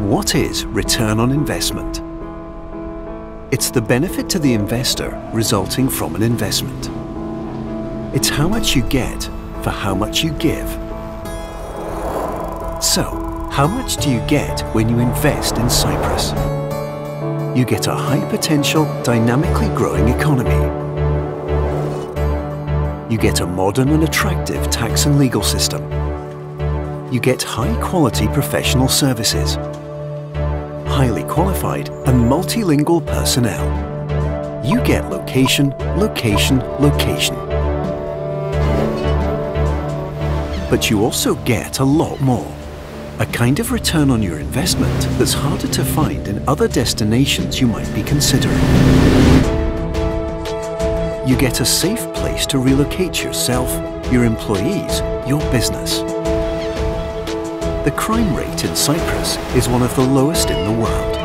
What is return on investment? It's the benefit to the investor resulting from an investment. It's how much you get for how much you give. So, how much do you get when you invest in Cyprus? You get a high potential, dynamically growing economy. You get a modern and attractive tax and legal system. You get high quality professional services highly qualified and multilingual personnel. You get location, location, location. But you also get a lot more. A kind of return on your investment that's harder to find in other destinations you might be considering. You get a safe place to relocate yourself, your employees, your business. The crime rate in Cyprus is one of the lowest in the world.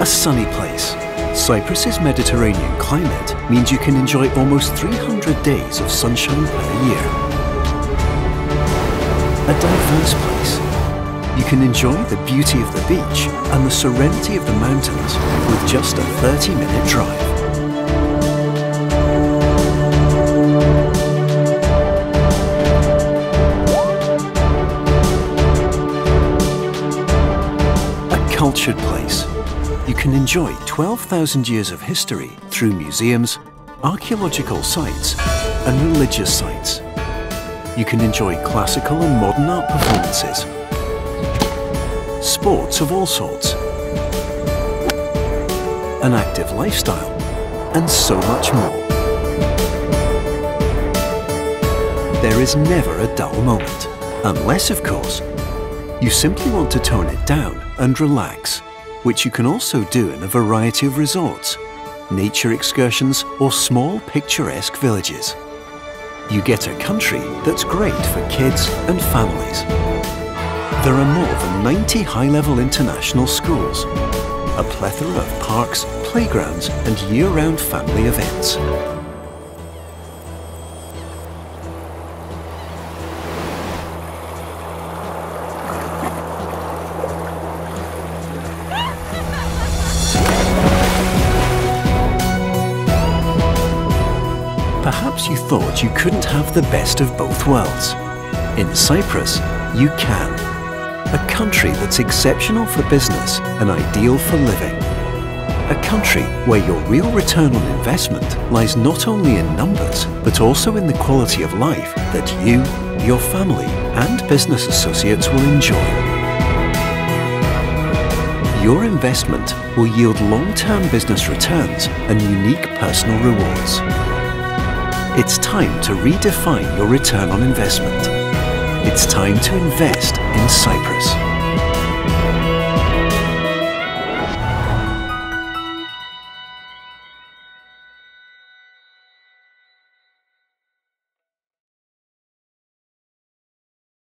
A sunny place. Cyprus's Mediterranean climate means you can enjoy almost 300 days of sunshine per year. A diverse place. You can enjoy the beauty of the beach and the serenity of the mountains with just a 30-minute drive. Cultured place. You can enjoy 12,000 years of history through museums, archaeological sites and religious sites. You can enjoy classical and modern art performances, sports of all sorts, an active lifestyle and so much more. There is never a dull moment, unless of course you simply want to tone it down and relax, which you can also do in a variety of resorts, nature excursions or small picturesque villages. You get a country that's great for kids and families. There are more than 90 high-level international schools, a plethora of parks, playgrounds and year-round family events. Perhaps you thought you couldn't have the best of both worlds. In Cyprus, you can. A country that's exceptional for business and ideal for living. A country where your real return on investment lies not only in numbers, but also in the quality of life that you, your family and business associates will enjoy. Your investment will yield long-term business returns and unique personal rewards. It's time to redefine your return on investment. It's time to invest in Cyprus.